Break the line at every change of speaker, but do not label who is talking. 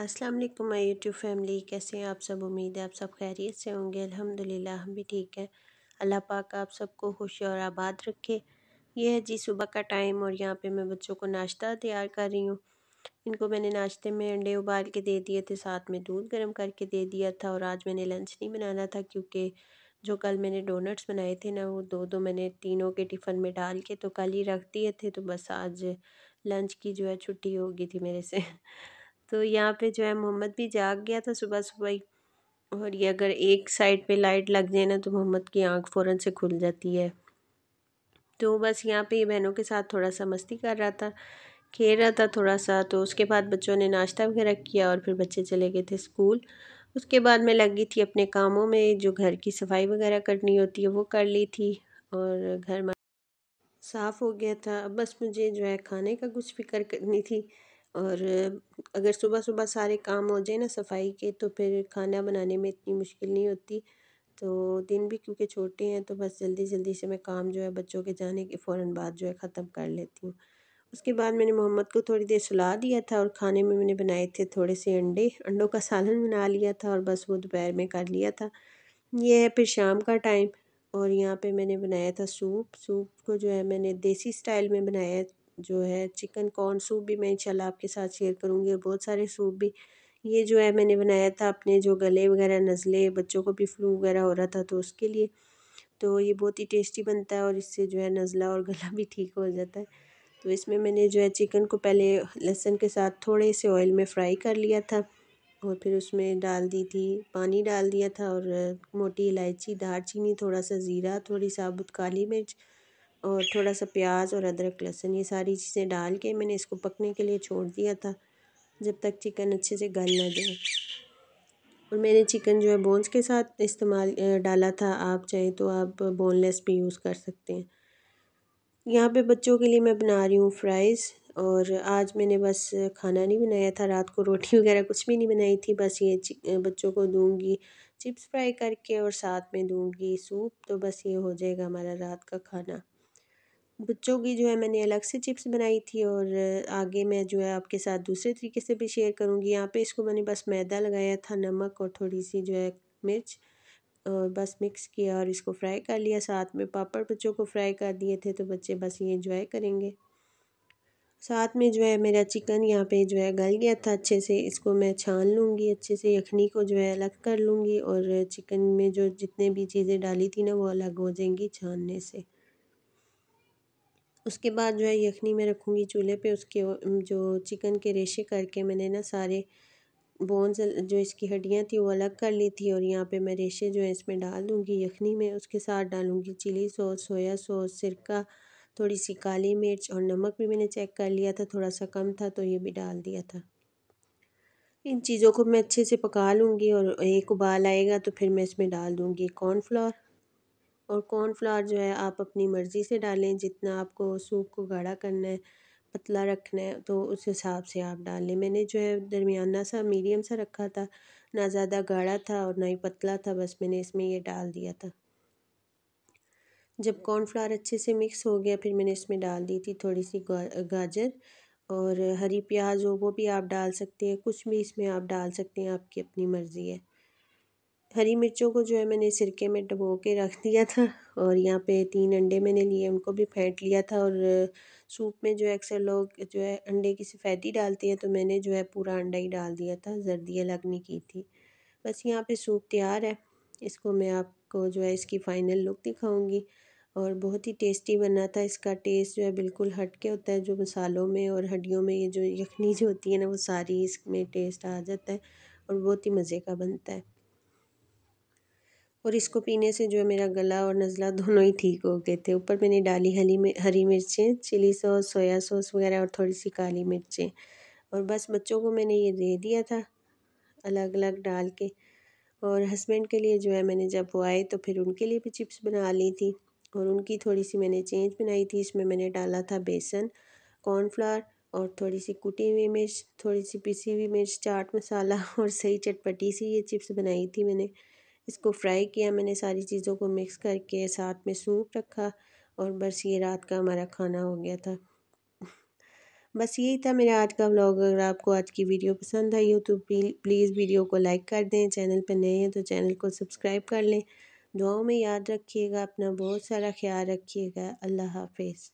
अस्सलाम वालेकुम my YouTube family, कैसे हैं आप सब? उम्मीद है आप सब खैरियत से होंगे, अल्हम्दुलिल्लाह हम भी ठीक हैं। अल्लाह पाक आप सबको खुश और आबाद रखे। ये है जी सुबह का टाइम और यहाँ पे मैं बच्चों को नाश्ता तैयार कर रही हूँ। इनको मैंने नाश्ते में अंडे उबाल के दे दिए थे, साथ में दूध गर्म करके दे दिया था और आज मैंने लंच नहीं बनाना था क्योंकि जो कल मैंने डोनट्स बनाए थे ना, वो दो दो मैंने तीनों के टिफ़न में डाल के तो कल ही रख दिए थे तो बस आज लंच की जो है छुट्टी होगी थी मेरे से। तो यहाँ पे जो है मोहम्मद भी जाग गया था सुबह सुबह ही। और ये अगर एक साइड पे लाइट लग जाए ना तो मोहम्मद की आँख फ़ौरन से खुल जाती है। तो बस यहाँ पे ये बहनों के साथ थोड़ा सा मस्ती कर रहा था, खेल रहा था थोड़ा सा तो उसके बाद बच्चों ने नाश्ता वगैरह किया और फिर बच्चे चले गए थे स्कूल। उसके बाद मैं लगी थी अपने कामों में, जो घर की सफ़ाई वगैरह करनी होती है, वो कर ली थी और घर साफ़ हो गया था। अब बस मुझे जो है खाने का कुछ फ़िक्र करनी थी। और अगर सुबह सुबह सारे काम हो जाए ना सफ़ाई के तो फिर खाना बनाने में इतनी मुश्किल नहीं होती। तो दिन भी क्योंकि छोटे हैं तो बस जल्दी जल्दी से मैं काम जो है बच्चों के जाने के फ़ौर बाद जो है ख़त्म कर लेती हूँ। उसके बाद मैंने मोहम्मद को थोड़ी देर सुला दिया था और खाने में मैंने बनाए थे थोड़े से अंडे। अंडों का सालन बना लिया था और बस वो दोपहर में कर लिया था। ये है फिर शाम का टाइम और यहाँ पे मैंने बनाया था सूप। सूप को जो है मैंने देसी स्टाइल में बनाया जो है, चिकन कॉर्न सूप भी मैं इंशाल्लाह आपके साथ शेयर करूँगी और बहुत सारे सूप भी। ये जो है, मैंने बनाया था अपने जो गले वगैरह, नज़ले, बच्चों को भी फ्लू वगैरह हो रहा था तो उसके लिए। तो ये बहुत ही टेस्टी बनता है और इससे जो है, नज़ला और गला भी ठीक हो जाता है। तो इसमें मैंने जो है, चिकन को पहले लहसुन के साथ थोड़े से ऑयल में फ्राई कर लिया था और फिर उसमें डाल दी थी, पानी डाल दिया था और मोटी इलायची दारचीनी थोड़ा सा ज़ीरा, थोड़ी साबुत काली मिर्च और थोड़ा सा प्याज और अदरक, लहसुन, ये सारी चीज़ें डाल के मैंने इसको पकने के लिए छोड़ दिया था, जब तक चिकन अच्छे से गल ना जाए। और मैंने चिकन जो है बोन्स के साथ इस्तेमाल डाला था, आप चाहें तो आप बोनलेस भी यूज़ कर सकते हैं। यहाँ पे बच्चों के लिए मैं बना रही हूँ फ्राइज़, और आज मैंने बस खाना नहीं बनाया था, रात को रोटी वगैरह कुछ भी नहीं बनाई थी, बस ये बच्चों को दूँगी, चिप्स फ्राई करके और साथ में दूँगी, सूप तो बस ये हो जाएगा हमारा रात का खाना। बच्चों की जो है मैंने अलग से चिप्स बनाई थी और आगे मैं जो है आपके साथ दूसरे तरीके से भी शेयर करूँगी। यहाँ पे इसको मैंने बस मैदा लगाया था, नमक और थोड़ी सी जो है मिर्च और बस मिक्स किया और इसको फ्राई कर लिया। साथ में पापड़ बच्चों को फ्राई कर दिए थे तो बच्चे बस ये इंजॉय करेंगे। साथ में जो है मेरा चिकन यहाँ पे जो है गल गया था अच्छे से, इसको मैं छान लूँगी अच्छे से, यखनी को जो है अलग कर लूँगी और चिकन में जो जितने भी चीज़ें डाली थी ना, वो अलग हो जाएँगी छानने से। उसके बाद जो है यखनी में रखूँगी चूल्हे पे उसके जो चिकन के रेशे करके मैंने ना सारे बोन्स जो इसकी हड्डियाँ थी वो अलग कर ली थी और यहाँ पे मैं रेशे जो है इसमें डाल दूँगी यखनी में। उसके साथ डालूँगी चिली सॉस, सोया सॉस, सिरका थोड़ी सी काली मिर्च और नमक भी मैंने चेक कर लिया था थोड़ा सा कम था तो ये भी डाल दिया था। इन चीज़ों को मैं अच्छे से पका लूँगी और एक उबाल आएगा तो फिर मैं इसमें डाल दूँगी कॉर्नफ्लोर। और कॉर्नफ्लावर जो है आप अपनी मर्ज़ी से डालें, जितना आपको सूप को गाढ़ा करना है, पतला रखना है तो उस हिसाब से आप डाल मैंने जो है दरमियाना सा मीडियम सा रखा था, ना ज़्यादा गाढ़ा था और ना ही पतला था, बस मैंने इसमें ये डाल दिया था। जब कॉर्नफ्लावर अच्छे से मिक्स हो गया, फिर मैंने इसमें डाल दी थी थोड़ी सी गाजर और हरी प्याज हो वो भी आप डाल सकते हैं, कुछ भी इसमें आप डाल सकते हैं, आपकी अपनी मर्ज़ी है। हरी मिर्चों को जो है मैंने सिरके में डबो के रख दिया था और यहाँ पे तीन अंडे मैंने लिए, उनको भी फेंट लिया था और सूप में जो है अक्सर लोग जो है अंडे की सफ़ेदी डालते हैं तो मैंने जो है पूरा अंडा ही डाल दिया था जर्दी अलग नहीं की थी। बस यहाँ पे सूप तैयार है, इसको मैं आपको जो है इसकी फ़ाइनल लुक दिखाऊँगी और बहुत ही टेस्टी बना था, इसका टेस्ट जो है बिल्कुल हट के होता है जो मसालों में और हड्डियों में ये जो यखनी जो होती है ना वो सारी इसमें टेस्ट आ जाता है और बहुत ही मज़े का बनता है। और इसको पीने से जो है मेरा गला और नज़ला दोनों ही ठीक हो गए थे। ऊपर मैंने डाली हरी में, हरी मिर्चें, चिली सॉस, सोया सॉस वगैरह और थोड़ी सी काली मिर्चें। और बस बच्चों को मैंने ये दे दिया था अलग अलग डाल के। और हस्बैंड के लिए जो है मैंने जब वो आए तो फिर उनके लिए भी चिप्स बना ली थी। और उनकी थोड़ी सी मैंने चेंज बनाई थी, इसमें मैंने डाला था बेसन, कॉर्नफ्लावर और थोड़ी सी कुटी हुई मिर्च, थोड़ी सी पिसी हुई मिर्च, चाट मसाला और सही चटपटी सी ये चिप्स बनाई थी मैंने। इसको फ्राई किया, मैंने सारी चीज़ों को मिक्स करके साथ में सूप रखा और बस ये रात का हमारा खाना हो गया था। बस यही था मेरा आज का व्लॉग। अगर आपको आज की वीडियो पसंद आई हो तो प्लीज़ वीडियो को लाइक कर दें। चैनल पर नए हैं तो चैनल को सब्सक्राइब कर लें। दुआओं में याद रखिएगा, अपना बहुत सारा ख्याल रखिएगा। अल्लाह हाफिज़।